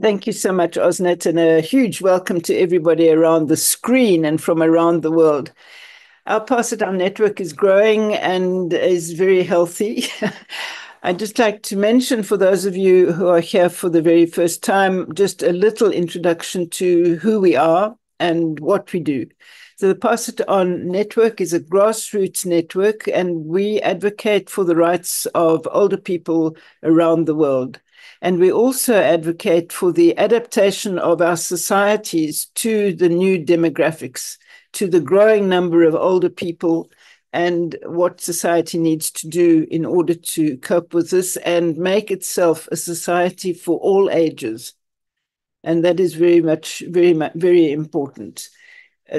Thank you so much, Osnat, and a huge welcome to everybody around the screen and from around the world. Our Pass It On network is growing and is very healthy. I'd just like to mention for those of you who are here for the very first time, just a little introduction to who we are and what we do. So the Pass It On network is a grassroots network, and we advocate for the rights of older people around the world. And we also advocate for the adaptation of our societies to the new demographics, to the growing number of older people, and what society needs to do in order to cope with this and make itself a society for all ages. And that is very much, very, very important.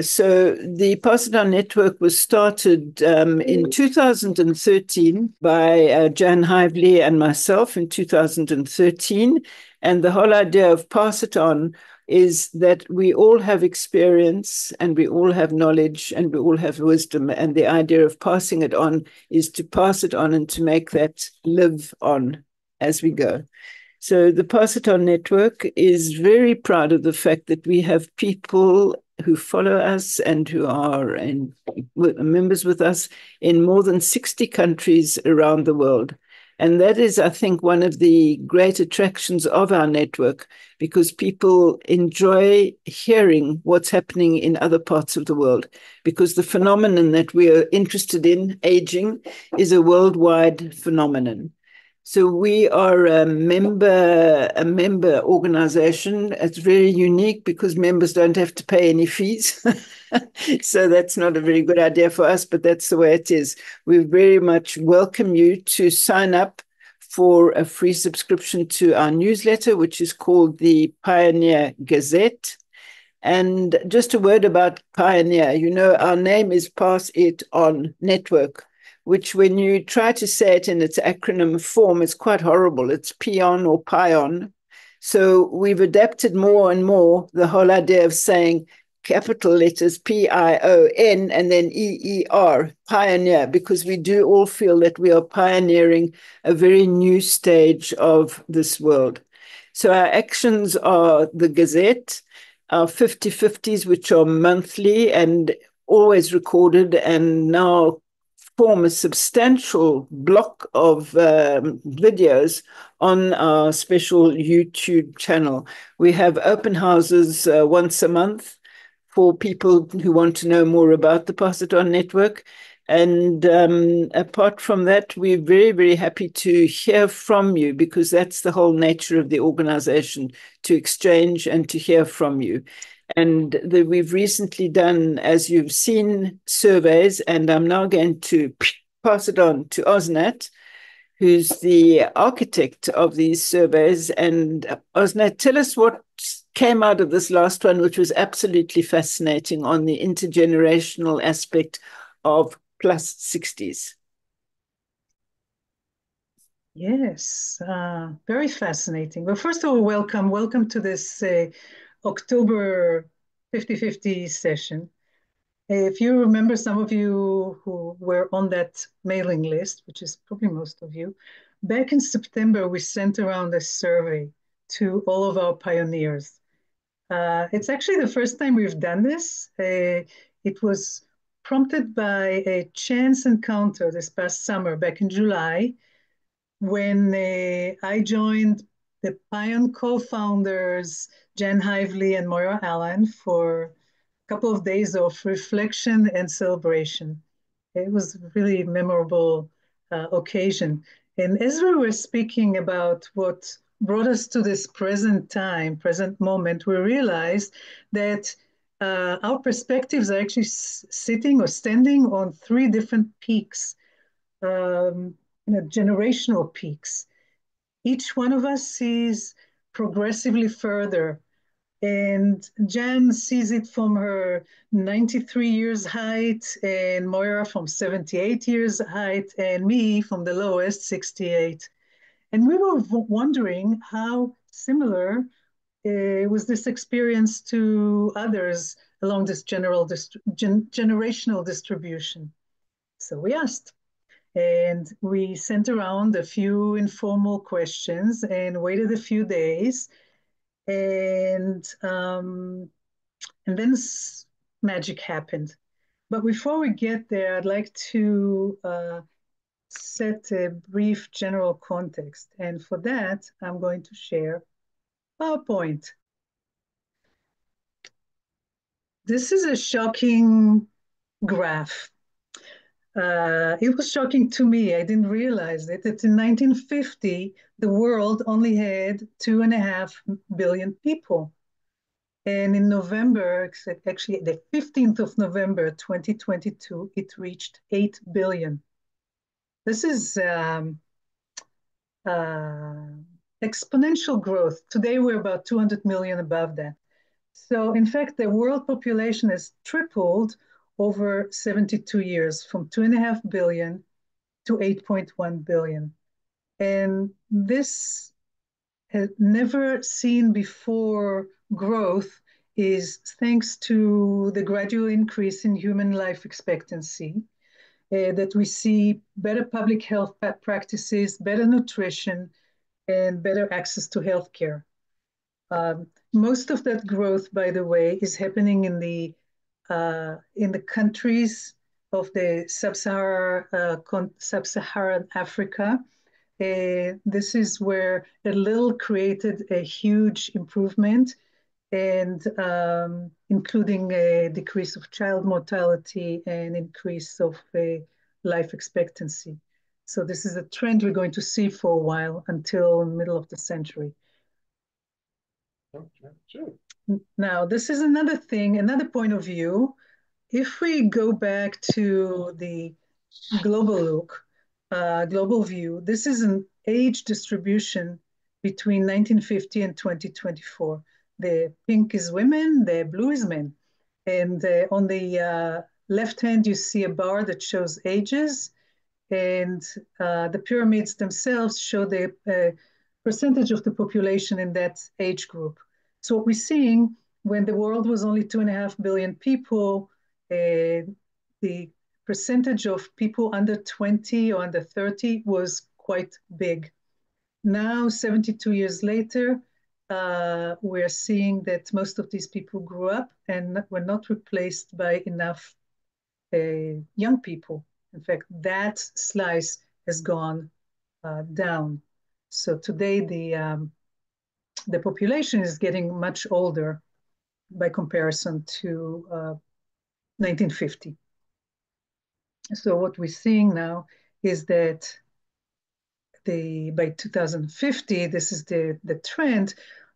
So the Pass It On Network was started um, in 2013 by uh, Jan Hively and myself in 2013. And the whole idea of Pass It On is that we all have experience and we all have knowledge and we all have wisdom. And the idea of passing it on is to pass it on and to make that live on as we go. So the Pass It On Network is very proud of the fact that we have people who follow us and who are in, members with us in more than 60 countries around the world. And that is, I think, one of the great attractions of our network because people enjoy hearing what's happening in other parts of the world. Because the phenomenon that we are interested in, aging, is a worldwide phenomenon. So we are a member a member organization. It's very unique because members don't have to pay any fees. so that's not a very good idea for us, but that's the way it is. We very much welcome you to sign up for a free subscription to our newsletter, which is called the Pioneer Gazette. And just a word about Pioneer. You know, our name is Pass It On Network which when you try to say it in its acronym form is quite horrible. It's pion or pion. So we've adapted more and more the whole idea of saying capital letters P I O N and then E E R, pioneer, because we do all feel that we are pioneering a very new stage of this world. So our actions are the Gazette, our 50 50s, which are monthly and always recorded and now form a substantial block of um, videos on our special YouTube channel. We have open houses uh, once a month for people who want to know more about the Pass It On network. And um, apart from that, we're very, very happy to hear from you because that's the whole nature of the organization to exchange and to hear from you. And the, we've recently done, as you've seen, surveys, and I'm now going to pass it on to Osnat, who's the architect of these surveys. And uh, Osnat, tell us what came out of this last one, which was absolutely fascinating on the intergenerational aspect of plus 60s. Yes, uh, very fascinating. Well, first of all, welcome. Welcome to this uh, October 50-50 session. If you remember, some of you who were on that mailing list, which is probably most of you, back in September, we sent around a survey to all of our pioneers. Uh, it's actually the first time we've done this. Uh, it was prompted by a chance encounter this past summer, back in July, when uh, I joined the Pion co-founders Jan Hively and Moira Allan for a couple of days of reflection and celebration. It was a really memorable uh, occasion. And as we were speaking about what brought us to this present time, present moment, we realized that uh, our perspectives are actually sitting or standing on three different peaks, um, you know, generational peaks. Each one of us sees progressively further. And Jan sees it from her 93 years height, and Moira from 78 years height, and me from the lowest, 68. And we were wondering how similar uh, was this experience to others along this general dist gen generational distribution. So we asked. And we sent around a few informal questions and waited a few days. And um, and then magic happened. But before we get there, I'd like to uh, set a brief general context. And for that, I'm going to share PowerPoint. This is a shocking graph. Uh, it was shocking to me. I didn't realize it. That in 1950, the world only had two and a half billion people. And in November, actually the 15th of November 2022, it reached 8 billion. This is um, uh, exponential growth. Today we're about 200 million above that. So in fact, the world population has tripled over 72 years from 2.5 billion to 8.1 billion. And this has never seen before growth is thanks to the gradual increase in human life expectancy, uh, that we see better public health practices, better nutrition, and better access to healthcare. Um, most of that growth, by the way, is happening in the in the countries of the sub-Saharan uh, sub-Saharan Africa, uh, this is where a little created a huge improvement and um, including a decrease of child mortality and increase of uh, life expectancy. So this is a trend we're going to see for a while until middle of the century. Okay, sure. Now, this is another thing, another point of view. If we go back to the global look, uh, global view, this is an age distribution between 1950 and 2024. The pink is women, the blue is men. And uh, on the uh, left hand, you see a bar that shows ages, and uh, the pyramids themselves show the uh, percentage of the population in that age group. So what we're seeing when the world was only two and a half billion people, uh, the percentage of people under 20 or under 30 was quite big. Now, 72 years later, uh, we're seeing that most of these people grew up and were not replaced by enough uh, young people. In fact, that slice has gone uh, down. So today, the um, the population is getting much older by comparison to uh, 1950. So what we're seeing now is that the by 2050, this is the, the trend,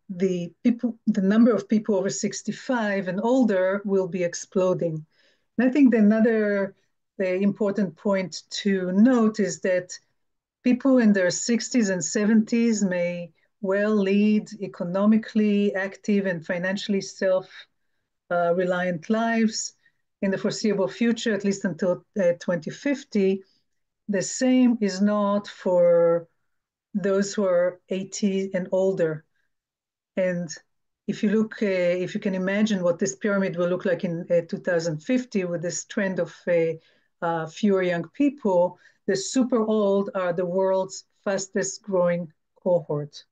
the people, the number of people over 65 and older will be exploding. And I think the another the important point to note is that people in their 60s and 70s may well lead economically active and financially self uh, reliant lives in the foreseeable future, at least until uh, 2050. The same is not for those who are 80 and older. And if you look, uh, if you can imagine what this pyramid will look like in uh, 2050 with this trend of uh, uh, fewer young people, the super old are the world's fastest growing cohort.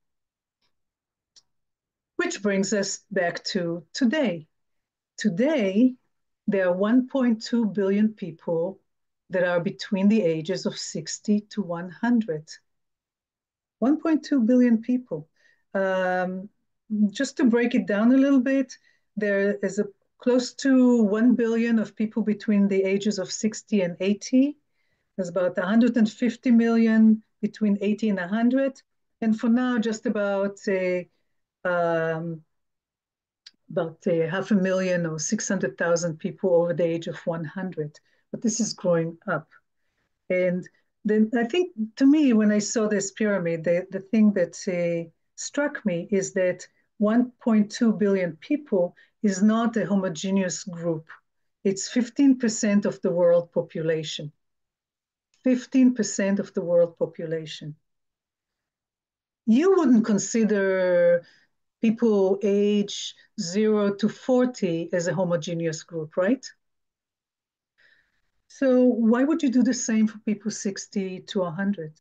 Which brings us back to today. Today, there are 1.2 billion people that are between the ages of 60 to 100. 1.2 billion people. Um, just to break it down a little bit, there is a close to 1 billion of people between the ages of 60 and 80. There's about 150 million between 80 and 100. And for now, just about a um, about uh, half a million or 600,000 people over the age of 100. But this is growing up. And then I think to me, when I saw this pyramid, the, the thing that uh, struck me is that 1.2 billion people is not a homogeneous group. It's 15% of the world population. 15% of the world population. You wouldn't consider people age zero to 40 as a homogeneous group, right? So why would you do the same for people 60 to 100?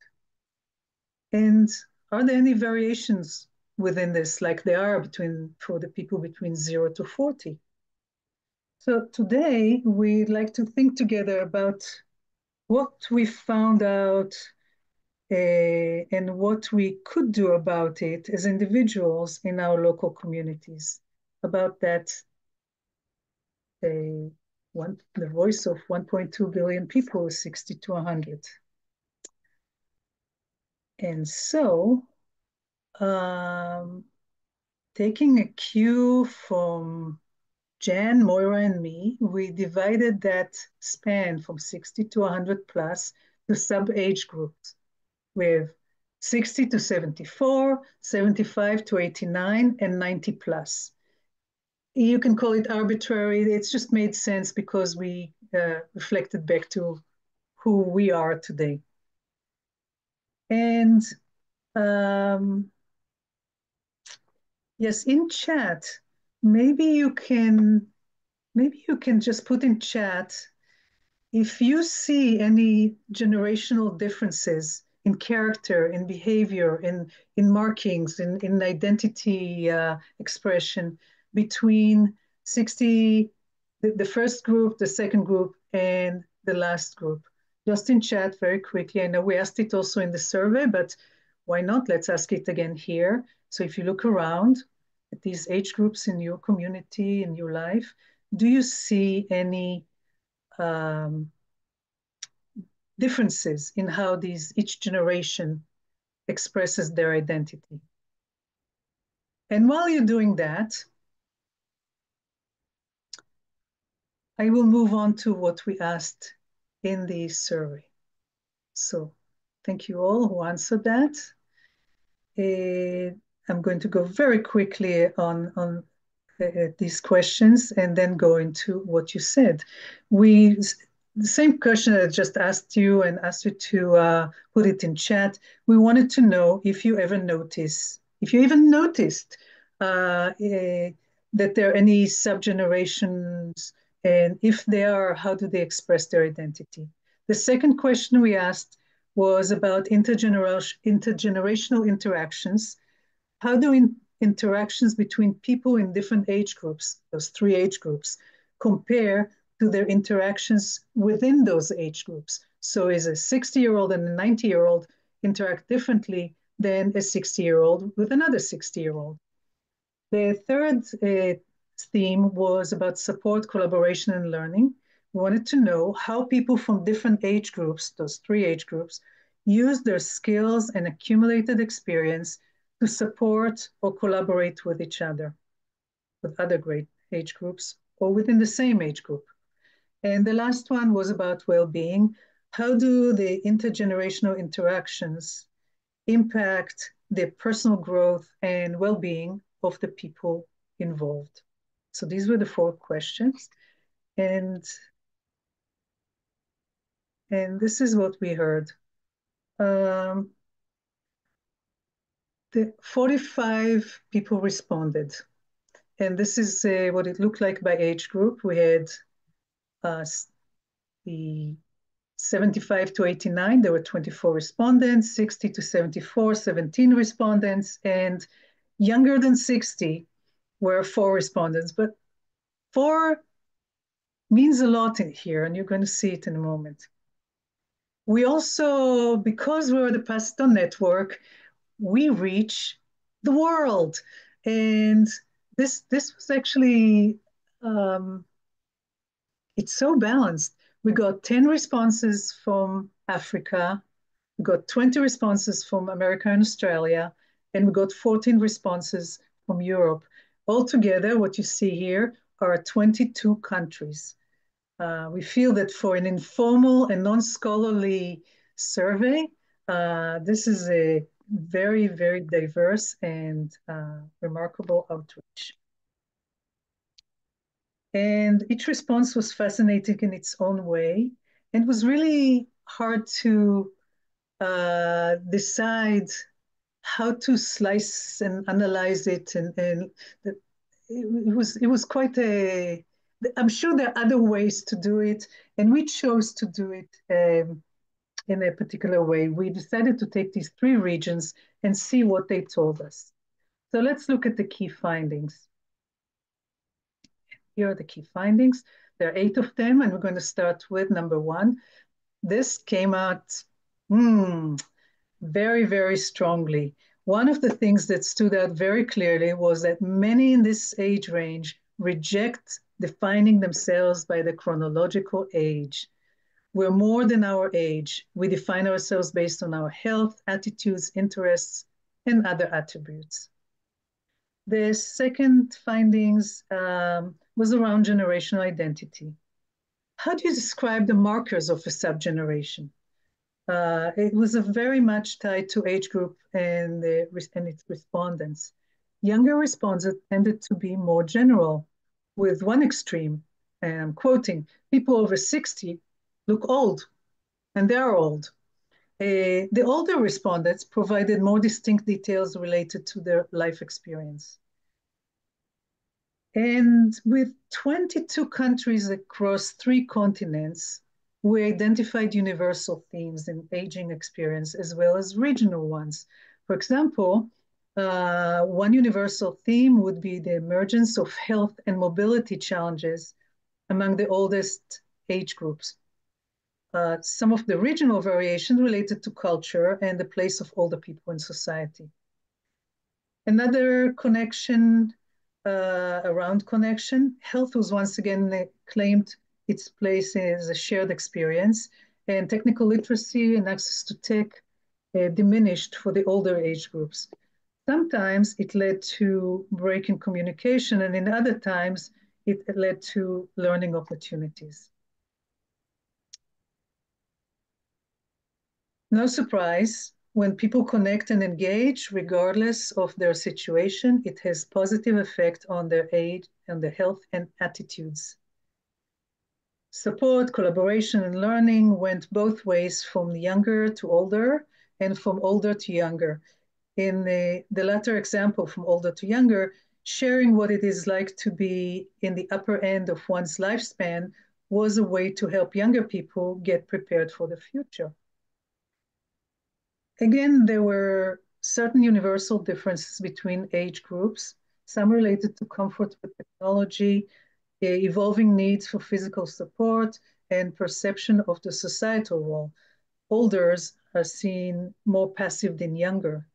And are there any variations within this, like there are between for the people between zero to 40. So today we'd like to think together about what we found out uh, and what we could do about it as individuals in our local communities. About that, uh, one, the voice of 1.2 billion people, 60 to 100. And so, um, taking a cue from Jan, Moira, and me, we divided that span from 60 to 100 plus to sub age groups with 60 to 74, 75 to 89, and 90 plus. You can call it arbitrary. It's just made sense because we uh, reflected back to who we are today. And um, yes, in chat, maybe you can maybe you can just put in chat if you see any generational differences in character, in behavior, in, in markings, in, in identity uh, expression between 60, the, the first group, the second group, and the last group. Just in chat very quickly. I know we asked it also in the survey, but why not? Let's ask it again here. So if you look around at these age groups in your community, in your life, do you see any um, differences in how these each generation expresses their identity. And while you're doing that, I will move on to what we asked in the survey. So thank you all who answered that. Uh, I'm going to go very quickly on, on uh, these questions and then go into what you said. We the same question I just asked you and asked you to uh, put it in chat. We wanted to know if you ever notice, if you even noticed uh, uh, that there are any subgenerations, and if they are, how do they express their identity? The second question we asked was about intergeneration, intergenerational interactions. How do in, interactions between people in different age groups, those three age groups, compare to their interactions within those age groups. So is a 60 year old and a 90 year old interact differently than a 60 year old with another 60 year old. The third uh, theme was about support, collaboration, and learning. We wanted to know how people from different age groups, those three age groups, use their skills and accumulated experience to support or collaborate with each other, with other great age groups, or within the same age group. And the last one was about well-being. How do the intergenerational interactions impact the personal growth and well-being of the people involved? So these were the four questions. And, and this is what we heard. Um, the 45 people responded. And this is uh, what it looked like by age group. We had uh, the 75 to 89, there were 24 respondents, 60 to 74, 17 respondents, and younger than 60 were four respondents. But four means a lot in here, and you're going to see it in a moment. We also, because we're the Pass It On Network, we reach the world. And this, this was actually um, it's so balanced. We got 10 responses from Africa, we got 20 responses from America and Australia, and we got 14 responses from Europe. Altogether, what you see here are 22 countries. Uh, we feel that for an informal and non-scholarly survey, uh, this is a very, very diverse and uh, remarkable outreach. And each response was fascinating in its own way and it was really hard to uh, decide how to slice and analyze it. And, and it, it, was, it was quite a, I'm sure there are other ways to do it. And we chose to do it um, in a particular way. We decided to take these three regions and see what they told us. So let's look at the key findings. Here are the key findings. There are eight of them, and we're going to start with number one. This came out hmm, very, very strongly. One of the things that stood out very clearly was that many in this age range reject defining themselves by the chronological age. We're more than our age. We define ourselves based on our health, attitudes, interests, and other attributes. The second findings um, was around generational identity. How do you describe the markers of a subgeneration? Uh, it was a very much tied to age group and, the, and its respondents. Younger respondents tended to be more general, with one extreme, and I'm quoting, people over 60 look old, and they are old. Uh, the older respondents provided more distinct details related to their life experience. And with 22 countries across three continents, we identified universal themes in aging experience as well as regional ones. For example, uh, one universal theme would be the emergence of health and mobility challenges among the oldest age groups uh, some of the regional variations related to culture and the place of older people in society. Another connection uh, around connection, health was once again claimed its place as a shared experience, and technical literacy and access to tech uh, diminished for the older age groups. Sometimes it led to break in communication, and in other times it led to learning opportunities. No surprise, when people connect and engage, regardless of their situation, it has positive effect on their age and their health and attitudes. Support, collaboration, and learning went both ways from younger to older and from older to younger. In the, the latter example, from older to younger, sharing what it is like to be in the upper end of one's lifespan was a way to help younger people get prepared for the future. Again, there were certain universal differences between age groups, some related to comfort with technology, evolving needs for physical support, and perception of the societal role. Olders are seen more passive than younger.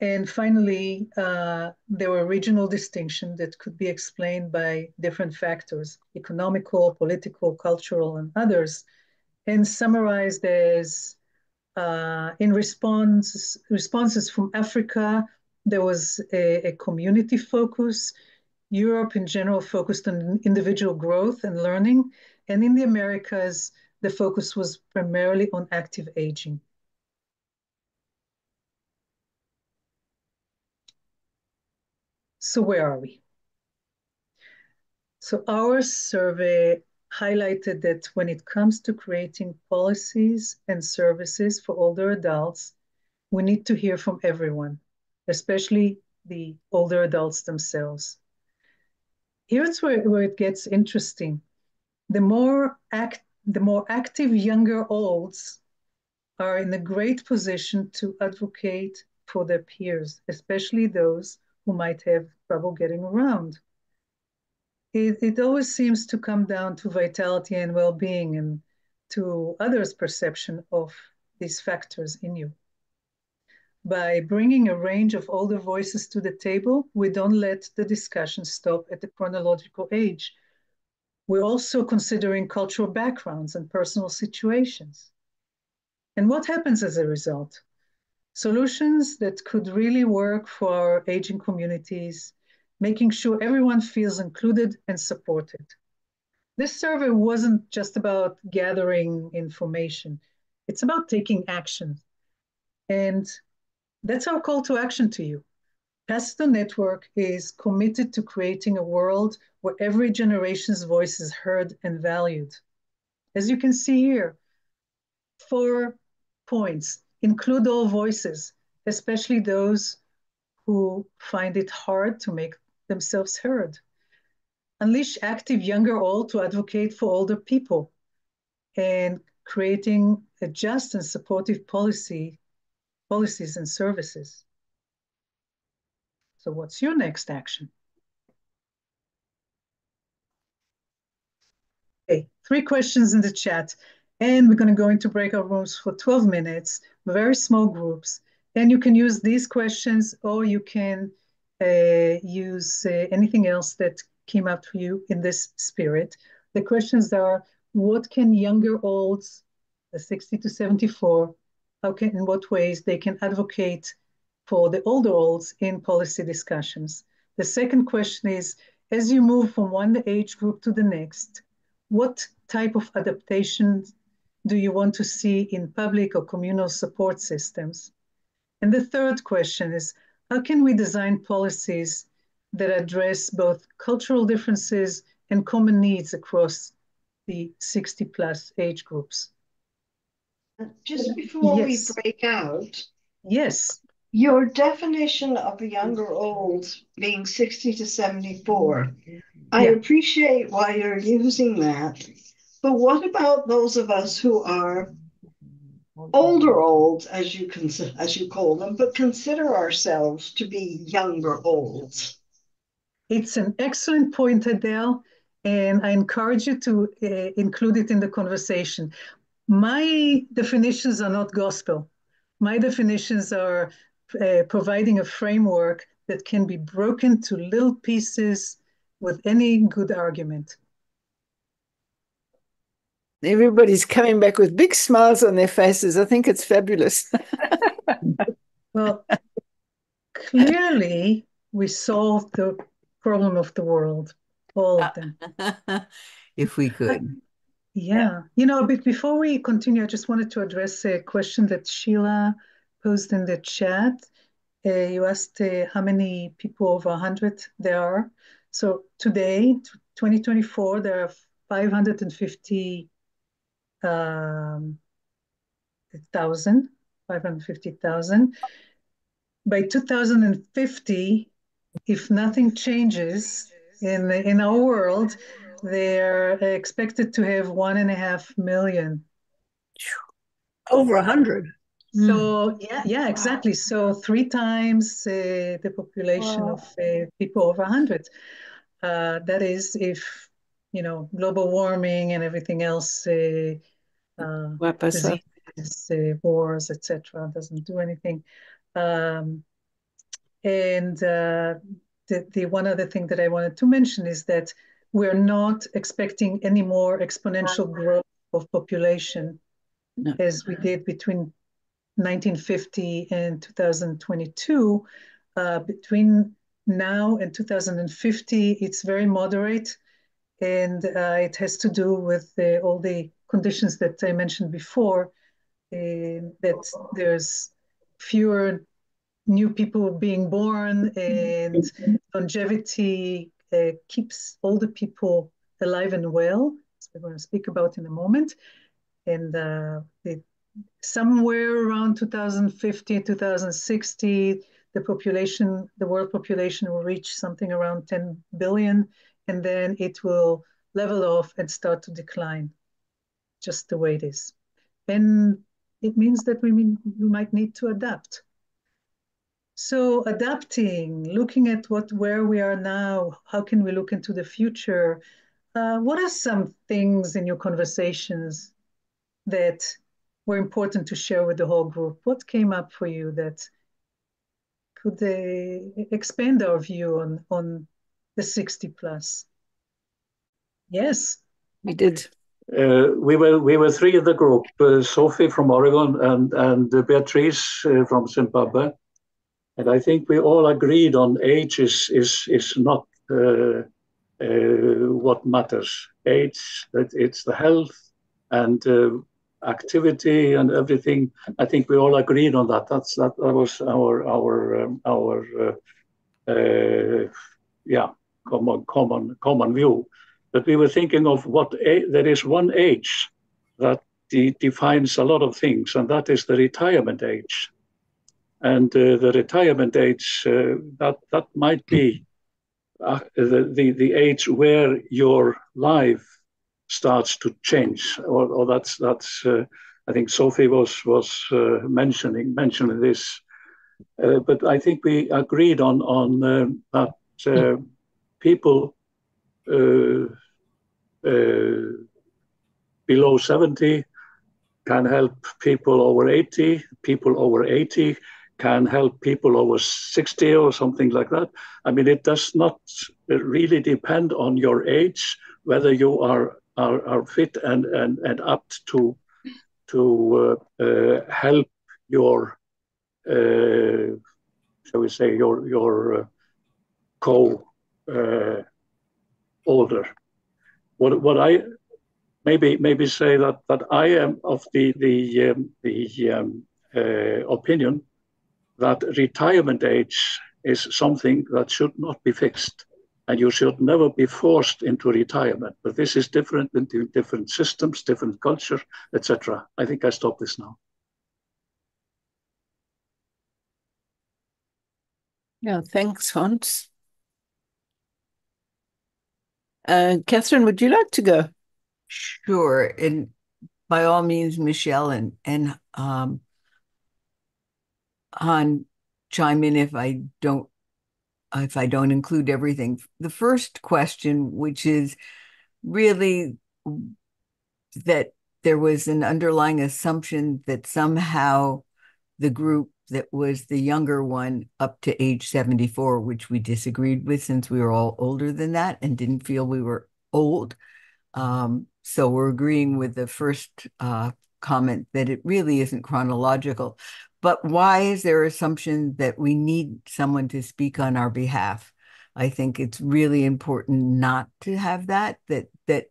And finally, uh, there were regional distinctions that could be explained by different factors, economical, political, cultural, and others, and summarized as uh, in response, responses from Africa, there was a, a, community focus. Europe in general focused on individual growth and learning. And in the Americas, the focus was primarily on active aging. So where are we? So our survey highlighted that when it comes to creating policies and services for older adults, we need to hear from everyone, especially the older adults themselves. Here's where, where it gets interesting. The more, act, the more active younger olds are in a great position to advocate for their peers, especially those who might have trouble getting around it, it always seems to come down to vitality and well-being and to others' perception of these factors in you. By bringing a range of older voices to the table, we don't let the discussion stop at the chronological age. We're also considering cultural backgrounds and personal situations. And what happens as a result? Solutions that could really work for aging communities making sure everyone feels included and supported. This survey wasn't just about gathering information, it's about taking action. And that's our call to action to you. Pass It On Network is committed to creating a world where every generation's voice is heard and valued. As you can see here, four points include all voices, especially those who find it hard to make themselves heard. Unleash active younger all to advocate for older people and creating a just and supportive policy, policies and services. So what's your next action? Okay, three questions in the chat. And we're going to go into breakout rooms for 12 minutes, very small groups. And you can use these questions or you can uh, use uh, anything else that came up for you in this spirit. The questions are, what can younger olds, the 60 to 74, how can, in what ways they can advocate for the older olds in policy discussions? The second question is, as you move from one age group to the next, what type of adaptations do you want to see in public or communal support systems? And the third question is, how can we design policies that address both cultural differences and common needs across the 60 plus age groups? Uh, just before yes. we break out. Yes. Your definition of a younger old being 60 to 74, yeah. I appreciate why you're using that. But what about those of us who are older olds, as you can, as you call them, but consider ourselves to be younger olds? It's an excellent point, Adele, and I encourage you to uh, include it in the conversation. My definitions are not gospel. My definitions are uh, providing a framework that can be broken to little pieces with any good argument. Everybody's coming back with big smiles on their faces. I think it's fabulous. well, clearly, we solved the problem of the world, all of them. if we could. Yeah. You know, but before we continue, I just wanted to address a question that Sheila posed in the chat. Uh, you asked uh, how many people over 100 there are. So today, 2024, there are 550 um, 550,000. By 2050, if nothing changes in, in our world, they're expected to have one and a half million. Over a hundred. So mm. yeah, yeah, exactly. So three times uh, the population wow. of uh, people over 100. Uh, that is if you know global warming and everything else, uh, uh, diseases, uh, wars, etc., doesn't do anything. Um, and the, the one other thing that I wanted to mention is that we're not expecting any more exponential growth of population no. as we did between 1950 and 2022. Uh, between now and 2050, it's very moderate, and uh, it has to do with uh, all the conditions that I mentioned before, uh, that there's fewer new people being born and longevity uh, keeps older people alive and well, as we're going to speak about in a moment. And uh, somewhere around 2050, 2060, the population, the world population will reach something around 10 billion, and then it will level off and start to decline, just the way it is. And it means that we, mean, we might need to adapt. So adapting, looking at what where we are now, how can we look into the future? Uh, what are some things in your conversations that were important to share with the whole group. What came up for you that could uh, expand our view on, on the 60 plus? Yes. We did. Uh, we were we were three in the group: uh, Sophie from Oregon and and Beatrice uh, from Zimbabwe, and I think we all agreed on age is is is not uh, uh, what matters. Age, that it's the health and activity and everything. I think we all agreed on that. That's that, that was our our um, our uh, uh, yeah common common common view. But we were thinking of what there is one age that de defines a lot of things, and that is the retirement age. And uh, the retirement age uh, that that might be uh, the, the the age where your life starts to change, or, or that's that's. Uh, I think Sophie was was uh, mentioning mentioning this Uh, but I think we agreed on on that uh, people below 70 can help people over 80, people over 80 can help people over 60 or something like that. I mean, it does not really depend on your age, whether you are, are, are fit and, and, and apt to, to uh, uh, help your, uh, shall we say, your, your uh, co uh, older. What, what I maybe maybe say that that I am of the the um, the um, uh, opinion that retirement age is something that should not be fixed, and you should never be forced into retirement. But this is different in different systems, different culture, etc. I think I stop this now. Yeah, thanks, Hans. Uh, Catherine, would you like to go? Sure. And by all means, Michelle and, and um, Han chime in if I don't if I don't include everything. The first question, which is really that there was an underlying assumption that somehow the group that was the younger one up to age 74, which we disagreed with since we were all older than that and didn't feel we were old. Um, so we're agreeing with the first uh, comment that it really isn't chronological. But why is there assumption that we need someone to speak on our behalf? I think it's really important not to have that, that that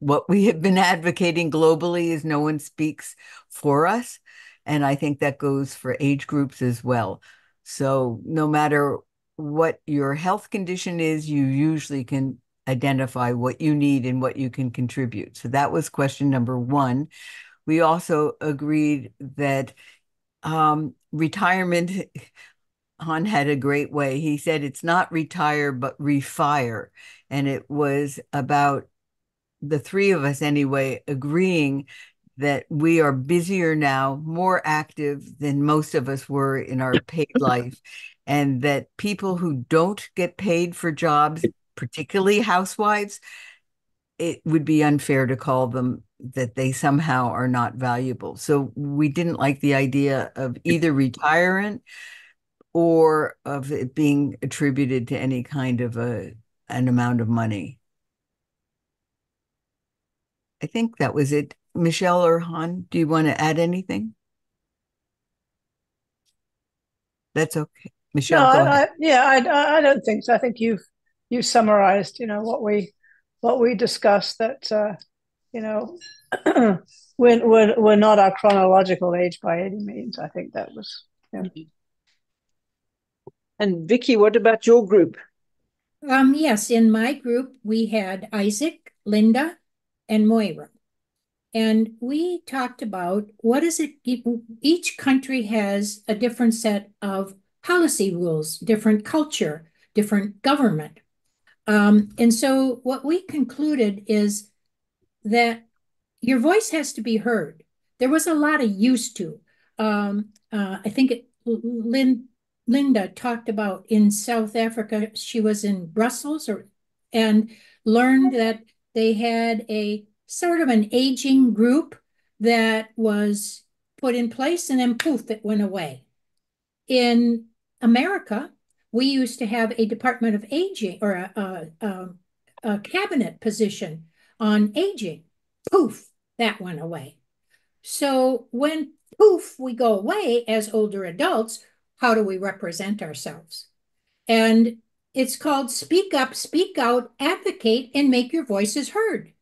what we have been advocating globally is no one speaks for us. And I think that goes for age groups as well. So no matter what your health condition is, you usually can identify what you need and what you can contribute. So that was question number one. We also agreed that um, retirement, Han had a great way. He said it's not retire, but refire. And it was about the three of us anyway agreeing that we are busier now, more active than most of us were in our paid life, and that people who don't get paid for jobs, particularly housewives, it would be unfair to call them that they somehow are not valuable. So we didn't like the idea of either retirement or of it being attributed to any kind of a an amount of money. I think that was it. Michelle or Han, do you want to add anything? That's okay. Michelle, no, I, I, yeah, I, I don't think so. I think you've you summarized, you know, what we what we discussed. That uh, you know, we're, we're we're not our chronological age by any means. I think that was. Yeah. And Vicky, what about your group? Um, yes, in my group we had Isaac, Linda, and Moira. And we talked about what is it, each country has a different set of policy rules, different culture, different government. Um, and so what we concluded is that your voice has to be heard. There was a lot of used to. Um, uh, I think it, Linda talked about in South Africa, she was in Brussels or, and learned that they had a sort of an aging group that was put in place and then poof, it went away. In America, we used to have a Department of Aging or a, a, a cabinet position on aging. Poof, that went away. So when poof, we go away as older adults, how do we represent ourselves? And it's called speak up, speak out, advocate, and make your voices heard.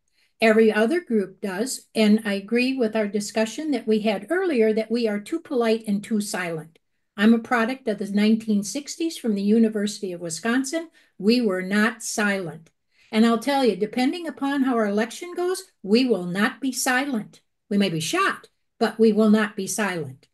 Every other group does. And I agree with our discussion that we had earlier that we are too polite and too silent. I'm a product of the 1960s from the University of Wisconsin. We were not silent. And I'll tell you, depending upon how our election goes, we will not be silent. We may be shot, but we will not be silent.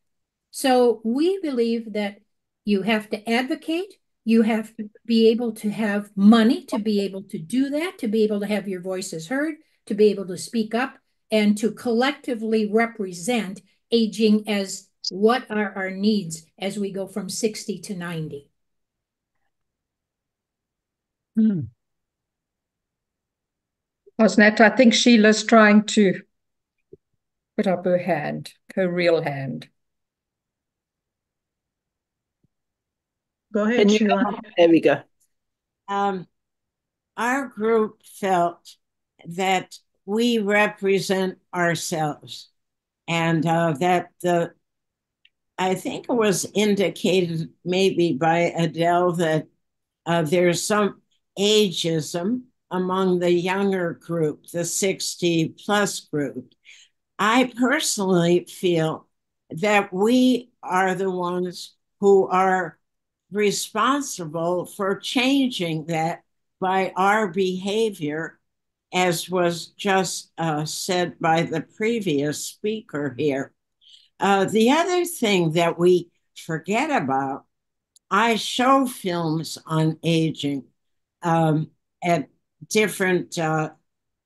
So we believe that you have to advocate, you have to be able to have money to be able to do that, to be able to have your voices heard, to be able to speak up and to collectively represent aging as what are our needs as we go from 60 to 90? Hmm. Osnat, I think Sheila's trying to put up her hand, her real hand. Go ahead, Sheila. There we go. Um, our group felt that we represent ourselves and uh, that the I think it was indicated maybe by Adele that uh, there's some ageism among the younger group, the 60 plus group. I personally feel that we are the ones who are responsible for changing that by our behavior, as was just uh, said by the previous speaker here. Uh, the other thing that we forget about, I show films on aging um, at different uh,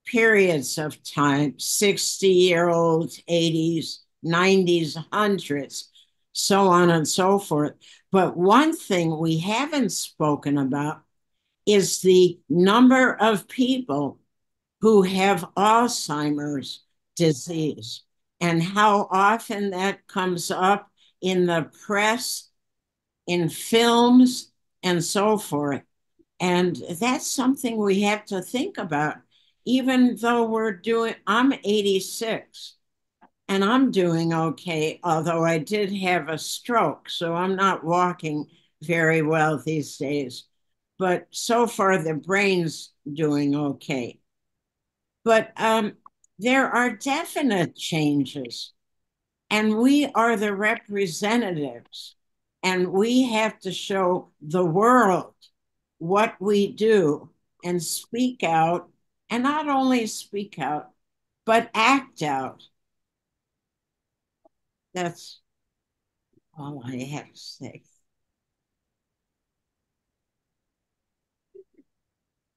periods of time 60 year olds, 80s, 90s, 100s, so on and so forth. But one thing we haven't spoken about is the number of people who have Alzheimer's disease and how often that comes up in the press, in films, and so forth. And that's something we have to think about, even though we're doing, I'm 86 and I'm doing okay, although I did have a stroke, so I'm not walking very well these days. But so far, the brain's doing okay. But um, there are definite changes, and we are the representatives, and we have to show the world what we do and speak out, and not only speak out, but act out. That's all I have to say.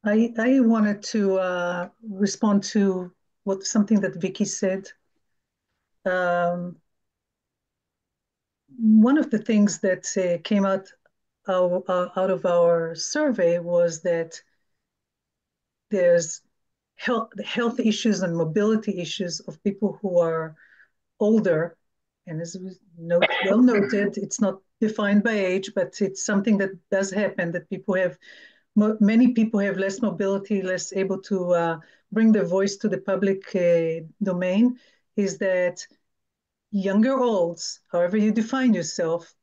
I, I wanted to uh, respond to what something that Vicky said. Um, one of the things that uh, came out uh, out of our survey was that there's health health issues and mobility issues of people who are older, and as note, well noted, it's not defined by age, but it's something that does happen that people have many people have less mobility, less able to uh, bring their voice to the public uh, domain, is that younger olds, however you define yourself,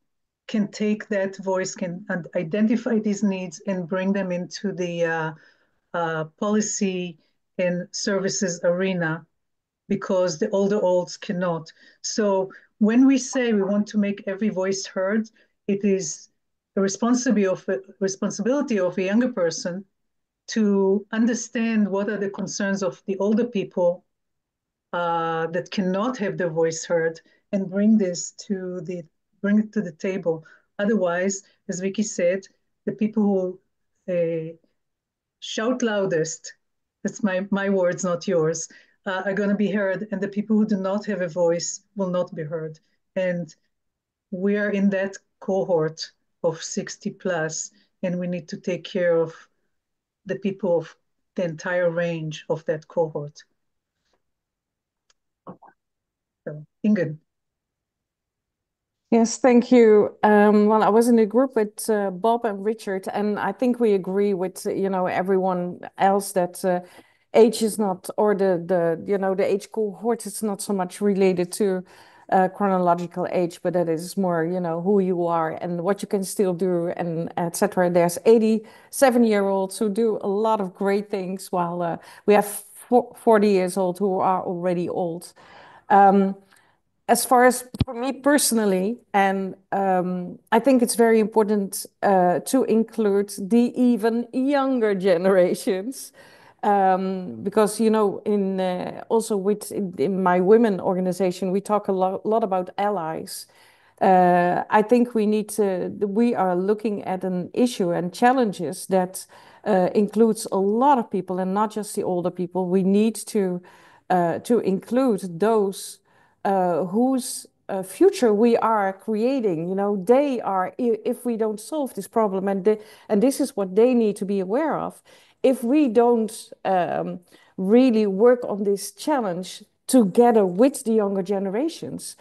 can take that voice, can identify these needs and bring them into the uh, uh, policy and services arena because the older olds cannot. So when we say we want to make every voice heard, it is a responsibility of a responsibility of a younger person to understand what are the concerns of the older people uh, that cannot have their voice heard and bring this to the bring it to the table. Otherwise, as Vicky said, the people who uh, shout loudest, that's my, my words, not yours, uh, are going to be heard, and the people who do not have a voice will not be heard. And we are in that cohort of 60 plus, and we need to take care of the people of the entire range of that cohort. So, Ingrid. Yes, thank you. Um, well, I was in a group with uh, Bob and Richard, and I think we agree with you know everyone else that uh, age is not, or the the you know the age cohort is not so much related to uh, chronological age, but that is more, you know, who you are and what you can still do and etc. There's 87 year olds who do a lot of great things while uh, we have 40 years old who are already old. Um, as far as for me personally, and um, I think it's very important uh, to include the even younger generations um, because you know in uh, also with in, in, my women organization we talk a lot, lot about allies uh, i think we need to we are looking at an issue and challenges that uh, includes a lot of people and not just the older people we need to uh, to include those uh, whose uh, future we are creating. You know, they are if we don't solve this problem, and they, and this is what they need to be aware of. If we don't um, really work on this challenge together with the younger generations,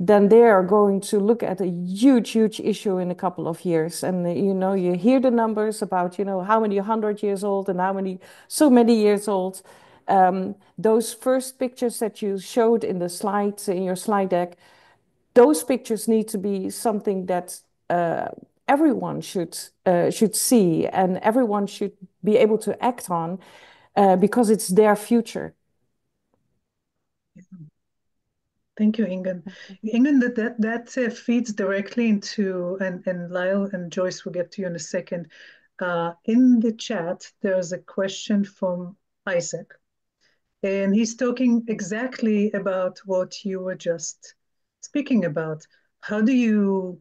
then they are going to look at a huge, huge issue in a couple of years. And uh, you know, you hear the numbers about you know how many hundred years old and how many so many years old. Um, those first pictures that you showed in the slides in your slide deck, those pictures need to be something that uh, everyone should uh, should see and everyone should be able to act on uh, because it's their future. Thank you, Ingrid. Ingrid, that that, that uh, feeds directly into, and, and Lyle and Joyce will get to you in a second. Uh, in the chat, there's a question from Isaac, and he's talking exactly about what you were just speaking about. How do you,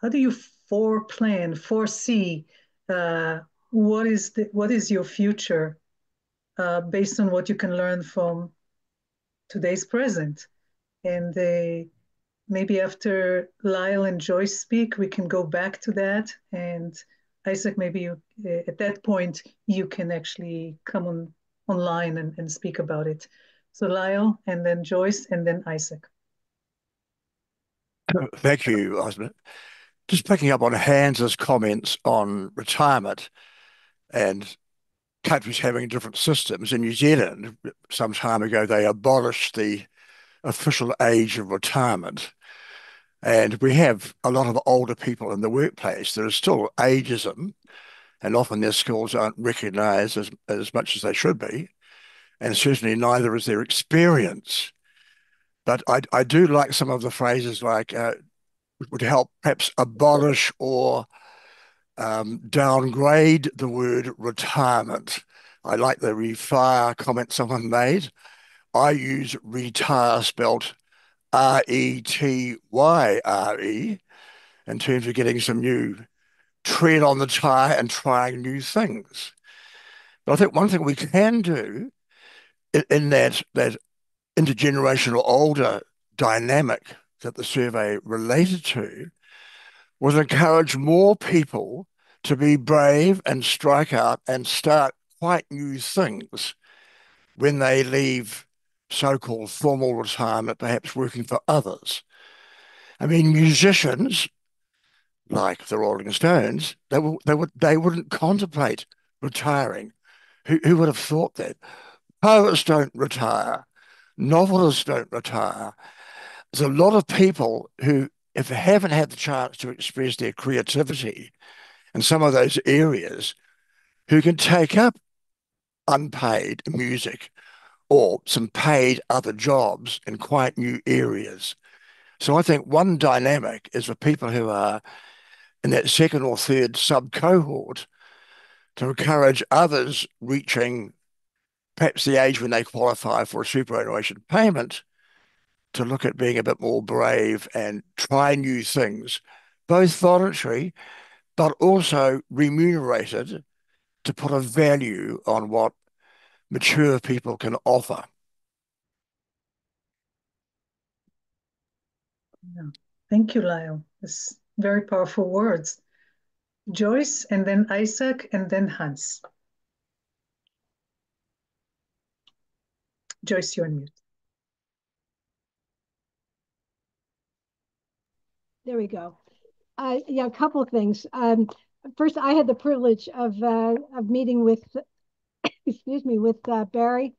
how do you foreplan, foresee uh, what is the, what is your future uh, based on what you can learn from today's present? And maybe after Lyle and Joyce speak, we can go back to that. And Isaac, maybe you, uh, at that point, you can actually come on online and, and speak about it. So Lyle, and then Joyce, and then Isaac. Thank you, Osnat. Just picking up on Hans's comments on retirement and countries having different systems. In New Zealand, some time ago, they abolished the official age of retirement. And we have a lot of older people in the workplace. There is still ageism, and often their skills aren't recognized as, as much as they should be. And certainly neither is their experience. But I, I do like some of the phrases like uh, would help perhaps abolish or um, downgrade the word retirement. I like the refire comment someone made. I use retire spelt R E T Y R E in terms of getting some new tread on the tire and trying new things. But I think one thing we can do in, that that intergenerational older dynamic that the survey related to was encourage more people to be brave and strike out and start quite new things when they leave so-called formal retirement, perhaps working for others. I mean, musicians, like the Rolling Stones, they, will, they, would, they wouldn't contemplate retiring. Who, who would have thought that? Poets don't retire. Novelists don't retire. There's a lot of people who, if they haven't had the chance to express their creativity in some of those areas, who can take up unpaid music or some paid other jobs in quite new areas. So I think one dynamic is for people who are in that second or third sub cohort to encourage others reaching perhaps the age when they qualify for a superannuation payment to look at being a bit more brave and try new things, both voluntary but also remunerated to put a value on what mature people can offer. Thank you, Lyle. It's very powerful words. Joyce, and then Isaac, and then Hans. Joyce, you're on mute. There we go. Uh, yeah, a couple of things. Um, first, I had the privilege of uh, of meeting with excuse me, with uh, Barry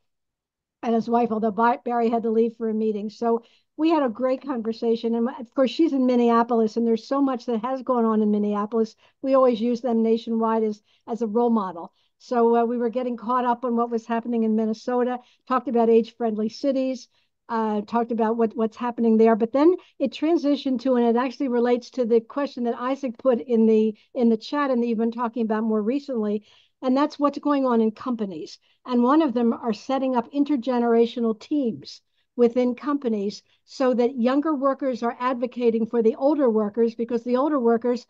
and his wife, although Barry had to leave for a meeting. So we had a great conversation. And of course, she's in Minneapolis, and there's so much that has gone on in Minneapolis. We always use them nationwide as, as a role model. So uh, we were getting caught up on what was happening in Minnesota, talked about age friendly cities. Uh, talked about what, what's happening there, but then it transitioned to, and it actually relates to the question that Isaac put in the in the chat, and that you've been talking about more recently, and that's what's going on in companies. And one of them are setting up intergenerational teams within companies so that younger workers are advocating for the older workers because the older workers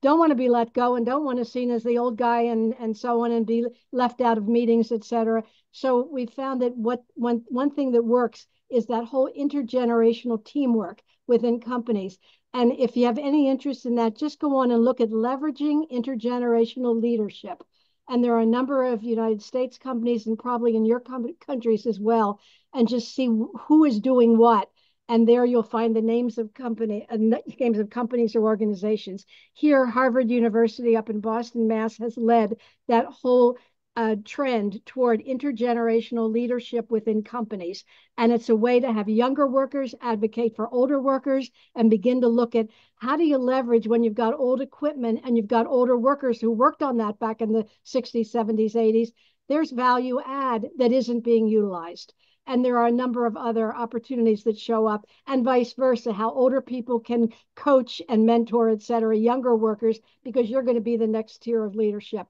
don't want to be let go and don't want to seen as the old guy and, and so on and be left out of meetings, etc. So we found that what one, one thing that works is that whole intergenerational teamwork within companies. And if you have any interest in that, just go on and look at leveraging intergenerational leadership. And there are a number of United States companies and probably in your countries as well, and just see who is doing what and there you'll find the names of company uh, names of companies or organizations. Here, Harvard University up in Boston, Mass, has led that whole uh, trend toward intergenerational leadership within companies, and it's a way to have younger workers advocate for older workers and begin to look at how do you leverage when you've got old equipment and you've got older workers who worked on that back in the 60s, 70s, 80s. There's value add that isn't being utilized. And there are a number of other opportunities that show up and vice versa how older people can coach and mentor et cetera younger workers because you're going to be the next tier of leadership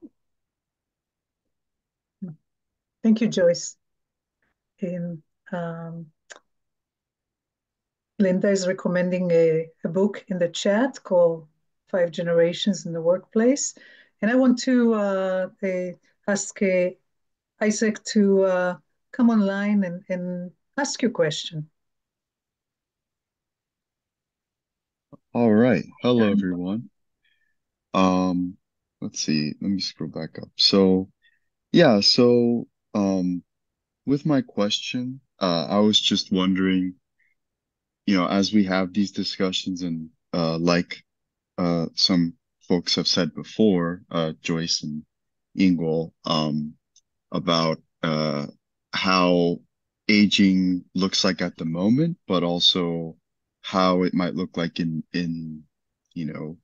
thank you joyce in um, linda is recommending a, a book in the chat called five generations in the workplace and i want to uh, ask uh, isaac to uh, come online and, and ask your question. All right. Hello, everyone. Um, let's see. Let me scroll back up. So, yeah, so um, with my question, uh, I was just wondering, you know, as we have these discussions and uh, like uh, some folks have said before, uh, Joyce and Ingol, um, about uh, how aging looks like at the moment, but also how it might look like in in you know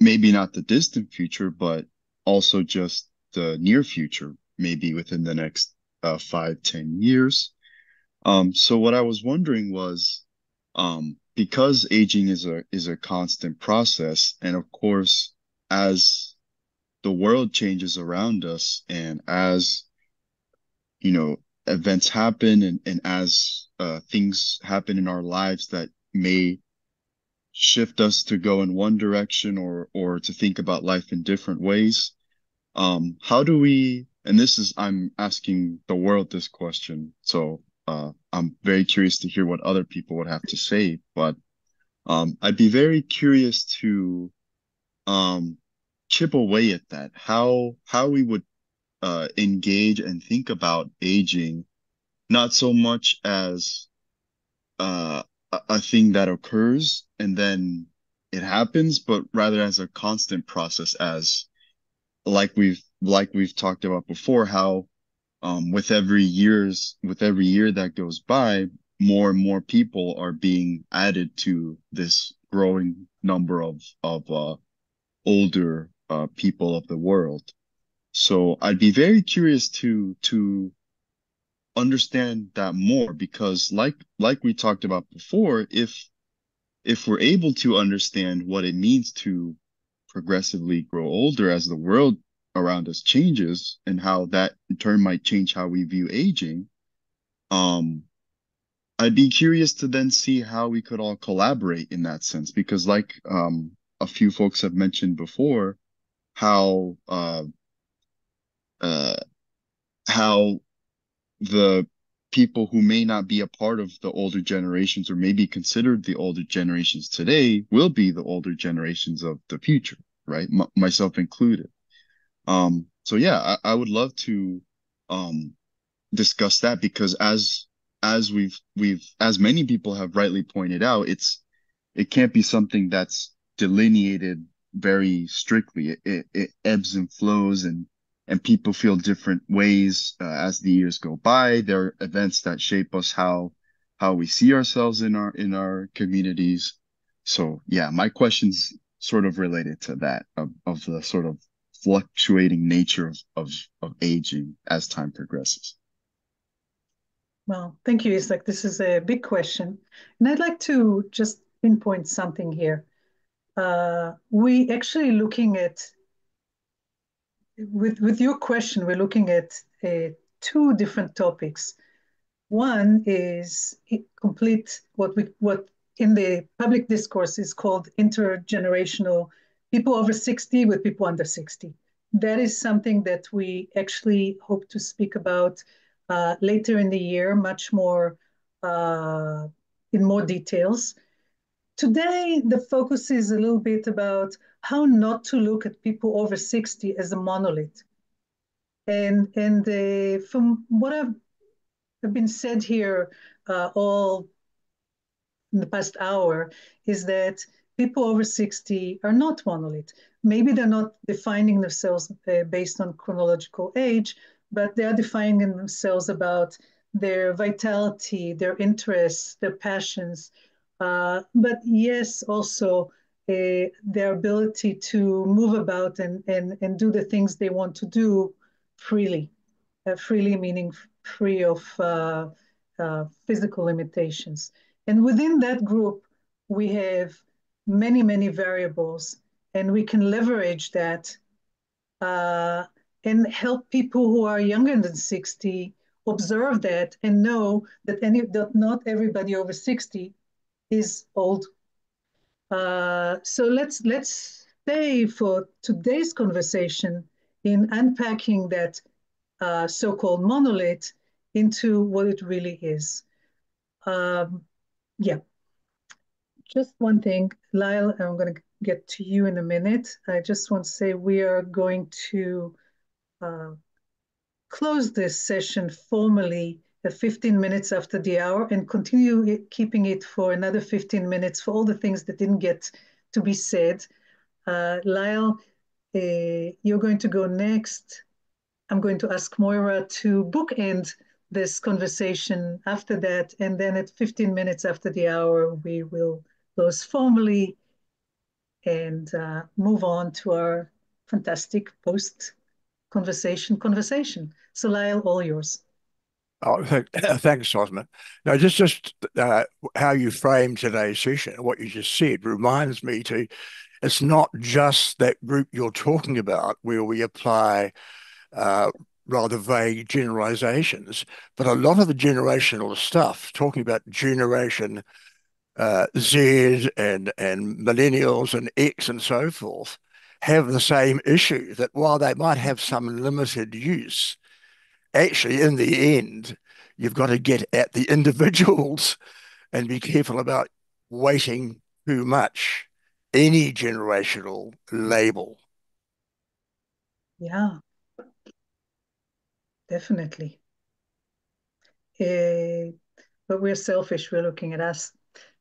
maybe not the distant future, but also just the near future, maybe within the next uh, five ten years. Um, so what I was wondering was, um, because aging is a is a constant process, and of course, as the world changes around us, and as you know, events happen and, and as uh, things happen in our lives that may shift us to go in one direction or or to think about life in different ways um how do we and this is i'm asking the world this question. So uh i'm very curious to hear what other people would have to say but um i'd be very curious to um chip away at that. How how we would uh, engage and think about aging, not so much as uh, a, a thing that occurs and then it happens, but rather as a constant process, as like we've like we've talked about before, how um, with every years with every year that goes by, more and more people are being added to this growing number of of uh, older uh, people of the world. So I'd be very curious to to understand that more because like like we talked about before, if if we're able to understand what it means to progressively grow older as the world around us changes and how that in turn might change how we view aging, um, I'd be curious to then see how we could all collaborate in that sense because like um, a few folks have mentioned before, how uh, uh, how the people who may not be a part of the older generations or may be considered the older generations today will be the older generations of the future, right? M myself included. Um, so yeah, I, I would love to um, discuss that because as as we've we've as many people have rightly pointed out, it's it can't be something that's delineated very strictly. It, it, it ebbs and flows and and people feel different ways uh, as the years go by. There are events that shape us how how we see ourselves in our in our communities. So yeah, my question's sort of related to that of, of the sort of fluctuating nature of, of of aging as time progresses. Well, thank you, Isaac. This is a big question, and I'd like to just pinpoint something here. Uh, we actually looking at with, with your question, we're looking at uh, two different topics. One is complete what we what in the public discourse is called intergenerational people over 60 with people under 60. That is something that we actually hope to speak about uh, later in the year, much more uh, in more details. today, the focus is a little bit about how not to look at people over 60 as a monolith. And, and uh, from what I've, have been said here uh, all in the past hour is that people over 60 are not monolith. Maybe they're not defining themselves uh, based on chronological age, but they are defining themselves about their vitality, their interests, their passions. Uh, but yes, also uh, their ability to move about and, and, and do the things they want to do freely. Uh, freely meaning free of uh, uh, physical limitations. And within that group, we have many, many variables, and we can leverage that uh, and help people who are younger than 60 observe that and know that any that not everybody over 60 is old. Uh, so let's let's stay for today's conversation in unpacking that uh, so-called monolith into what it really is. Um, yeah. Just one thing, Lyle, I'm going to get to you in a minute. I just want to say we are going to uh, close this session formally at 15 minutes after the hour and continue keeping it for another 15 minutes for all the things that didn't get to be said. Uh, Lyle, uh, you're going to go next. I'm going to ask Moira to bookend this conversation after that. And then at 15 minutes after the hour, we will close formally and uh, move on to our fantastic post conversation conversation. So Lyle, all yours. Oh, thanks, Osnat. Now, just just uh, how you framed today's session, what you just said, reminds me to. It's not just that group you're talking about where we apply uh, rather vague generalizations, but a lot of the generational stuff, talking about generation uh, Z and and millennials and X and so forth, have the same issue that while they might have some limited use, actually in the end, you've got to get at the individuals and be careful about weighting too much any generational label. Yeah, definitely. Uh, but we're selfish. We're looking at us.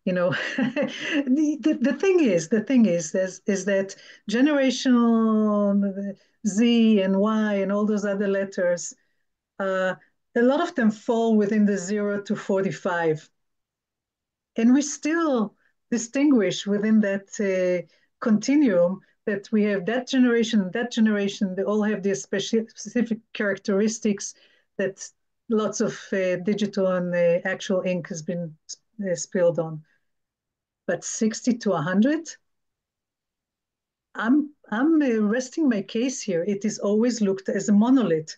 You know, the, the, the thing is, the thing is, is, is that generational Z and Y and all those other letters, uh, a lot of them fall within the zero to 45. And we still distinguish within that uh, continuum that we have that generation, that generation, they all have their specific characteristics that lots of uh, digital and uh, actual ink has been uh, spilled on. But 60 to 100, I'm, I'm uh, resting my case here. It is always looked as a monolith.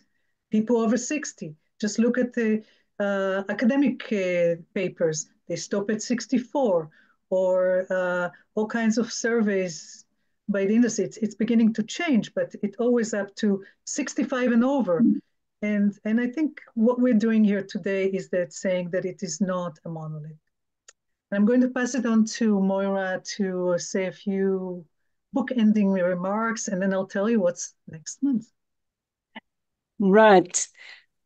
People over 60, just look at the uh, academic uh, papers. They stop at 64 or all kinds of surveys by the industry. It's, it's beginning to change, but it always up to 65 and over. And, and I think what we're doing here today is that saying that it is not a monolith. And I'm going to pass it on to Moira to say a few book-ending remarks, and then I'll tell you what's next month. Right.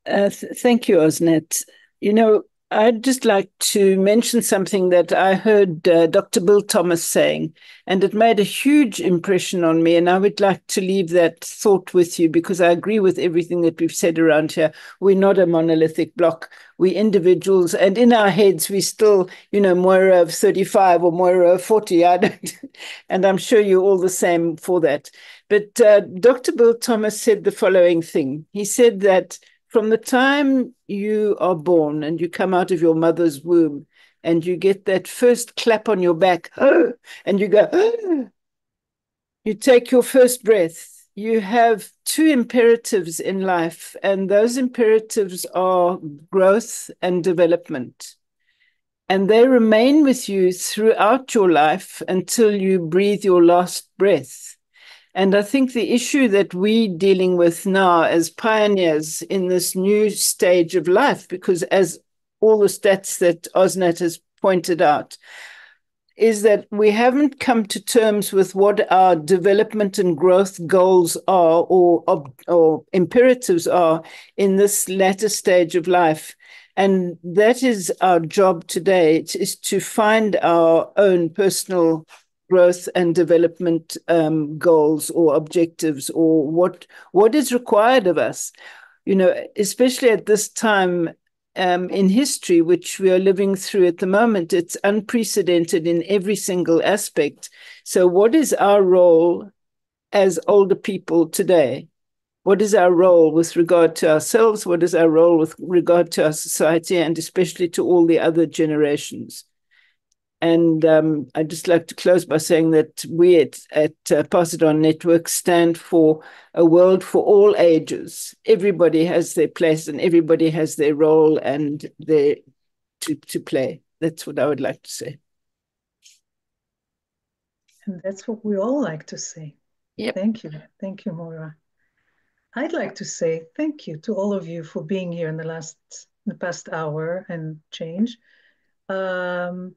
Uh, th thank you, Osnat. You know, I'd just like to mention something that I heard uh, Dr. Bill Thomas saying, and it made a huge impression on me. And I would like to leave that thought with you because I agree with everything that we've said around here. We're not a monolithic block, we individuals, and in our heads, we still, you know, Moira of 35 or Moira of 40. I don't, and I'm sure you're all the same for that. But uh, Dr. Bill Thomas said the following thing He said that from the time you are born and you come out of your mother's womb and you get that first clap on your back oh, and you go, oh, you take your first breath. You have two imperatives in life, and those imperatives are growth and development. And they remain with you throughout your life until you breathe your last breath. And I think the issue that we're dealing with now as pioneers in this new stage of life, because as all the stats that Osnat has pointed out, is that we haven't come to terms with what our development and growth goals are or, or imperatives are in this latter stage of life. And that is our job today, is to find our own personal growth and development um, goals or objectives or what what is required of us you know especially at this time um, in history, which we are living through at the moment, it's unprecedented in every single aspect. So, what is our role as older people today? What is our role with regard to ourselves? What is our role with regard to our society and especially to all the other generations? And um, I'd just like to close by saying that we at, at uh, Pass It On Network stand for a world for all ages. Everybody has their place and everybody has their role and their to, to play. That's what I would like to say. And that's what we all like to say. Yep. Thank you. Thank you, Moira. I'd like to say thank you to all of you for being here in the last the past hour and change. Um,